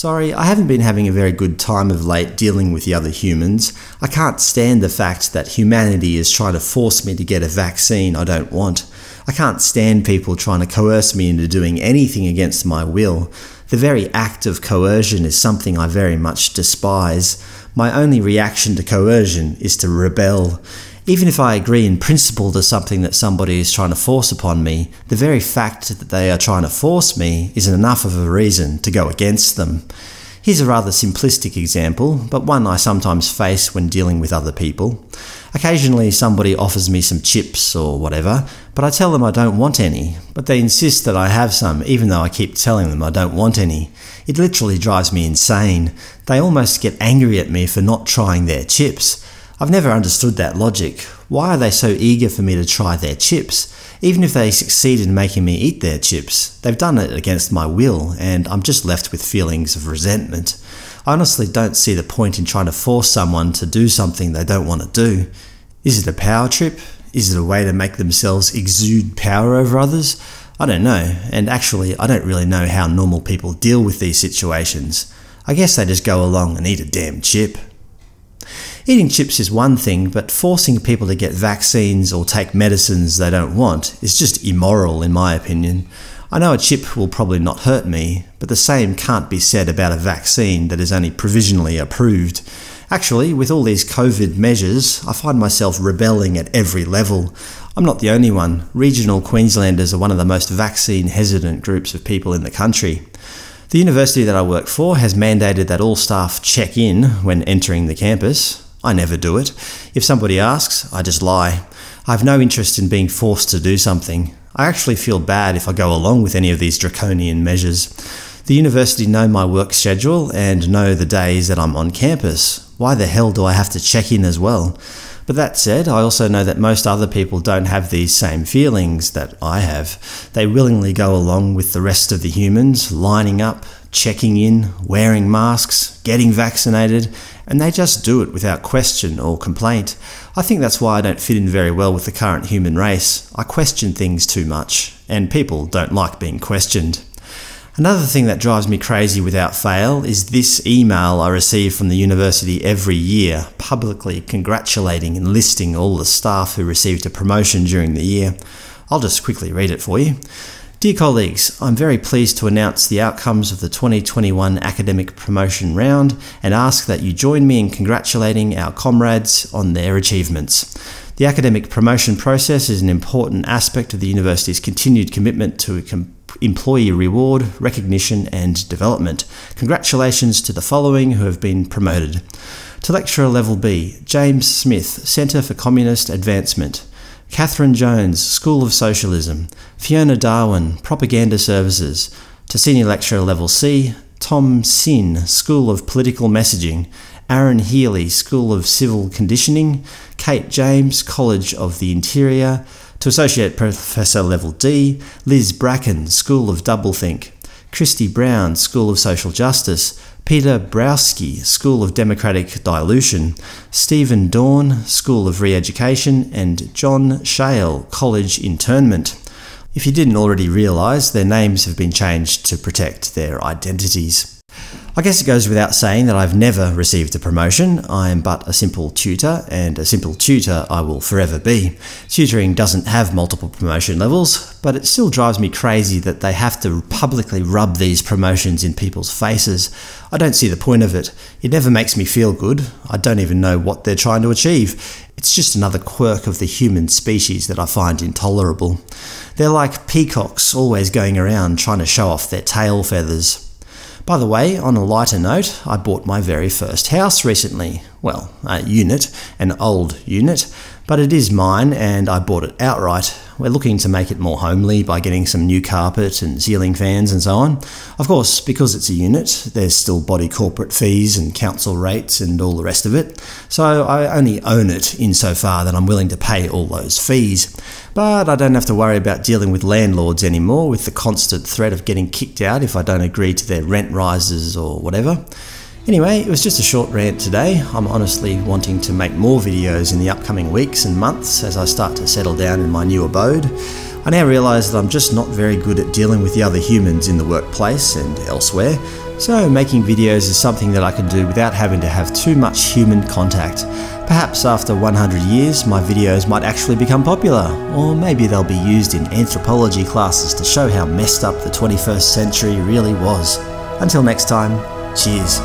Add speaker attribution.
Speaker 1: Sorry, I haven't been having a very good time of late dealing with the other humans. I can't stand the fact that humanity is trying to force me to get a vaccine I don't want. I can't stand people trying to coerce me into doing anything against my will. The very act of coercion is something I very much despise. My only reaction to coercion is to rebel. Even if I agree in principle to something that somebody is trying to force upon me, the very fact that they are trying to force me isn't enough of a reason to go against them. Here's a rather simplistic example, but one I sometimes face when dealing with other people. Occasionally somebody offers me some chips or whatever, but I tell them I don't want any, but they insist that I have some even though I keep telling them I don't want any. It literally drives me insane. They almost get angry at me for not trying their chips. I've never understood that logic. Why are they so eager for me to try their chips? Even if they succeed in making me eat their chips, they've done it against my will, and I'm just left with feelings of resentment. I honestly don't see the point in trying to force someone to do something they don't want to do. Is it a power trip? Is it a way to make themselves exude power over others? I don't know, and actually, I don't really know how normal people deal with these situations. I guess they just go along and eat a damn chip. Eating chips is one thing, but forcing people to get vaccines or take medicines they don't want is just immoral in my opinion. I know a chip will probably not hurt me, but the same can't be said about a vaccine that is only provisionally approved. Actually, with all these COVID measures, I find myself rebelling at every level. I'm not the only one. Regional Queenslanders are one of the most vaccine hesitant groups of people in the country. The university that I work for has mandated that all staff check in when entering the campus. I never do it. If somebody asks, I just lie. I have no interest in being forced to do something. I actually feel bad if I go along with any of these draconian measures. The university know my work schedule and know the days that I'm on campus. Why the hell do I have to check in as well? But that said, I also know that most other people don't have these same feelings that I have. They willingly go along with the rest of the humans, lining up, checking in, wearing masks, getting vaccinated, and they just do it without question or complaint. I think that's why I don't fit in very well with the current human race. I question things too much, and people don't like being questioned. Another thing that drives me crazy without fail is this email I receive from the university every year, publicly congratulating and listing all the staff who received a promotion during the year. I'll just quickly read it for you. Dear colleagues, I'm very pleased to announce the outcomes of the 2021 academic promotion round and ask that you join me in congratulating our comrades on their achievements. The academic promotion process is an important aspect of the university's continued commitment to employee reward, recognition and development. Congratulations to the following who have been promoted. To Lecturer Level B, James Smith, Centre for Communist Advancement. Catherine Jones, School of Socialism, Fiona Darwin, Propaganda Services, to Senior Lecturer Level C, Tom Sin, School of Political Messaging, Aaron Healy, School of Civil Conditioning, Kate James, College of the Interior, to Associate Professor Level D, Liz Bracken, School of Doublethink, Christy Brown, School of Social Justice, Peter Browski, School of Democratic Dilution, Stephen Dawn, School of Re-Education, and John Shale, College Internment. If you didn't already realise, their names have been changed to protect their identities. I guess it goes without saying that I've never received a promotion. I am but a simple tutor, and a simple tutor I will forever be. Tutoring doesn't have multiple promotion levels, but it still drives me crazy that they have to publicly rub these promotions in people's faces. I don't see the point of it. It never makes me feel good. I don't even know what they're trying to achieve. It's just another quirk of the human species that I find intolerable. They're like peacocks always going around trying to show off their tail feathers. By the way, on a lighter note, I bought my very first house recently. Well, a unit, an old unit, but it is mine and I bought it outright. We're looking to make it more homely by getting some new carpet and ceiling fans and so on. Of course, because it's a unit, there's still body corporate fees and council rates and all the rest of it, so I only own it insofar that I'm willing to pay all those fees. But I don't have to worry about dealing with landlords anymore with the constant threat of getting kicked out if I don't agree to their rent rises or whatever. Anyway, it was just a short rant today. I'm honestly wanting to make more videos in the upcoming weeks and months as I start to settle down in my new abode. I now realise that I'm just not very good at dealing with the other humans in the workplace and elsewhere, so making videos is something that I can do without having to have too much human contact. Perhaps after 100 years, my videos might actually become popular, or maybe they'll be used in anthropology classes to show how messed up the 21st century really was. Until next time, Cheers.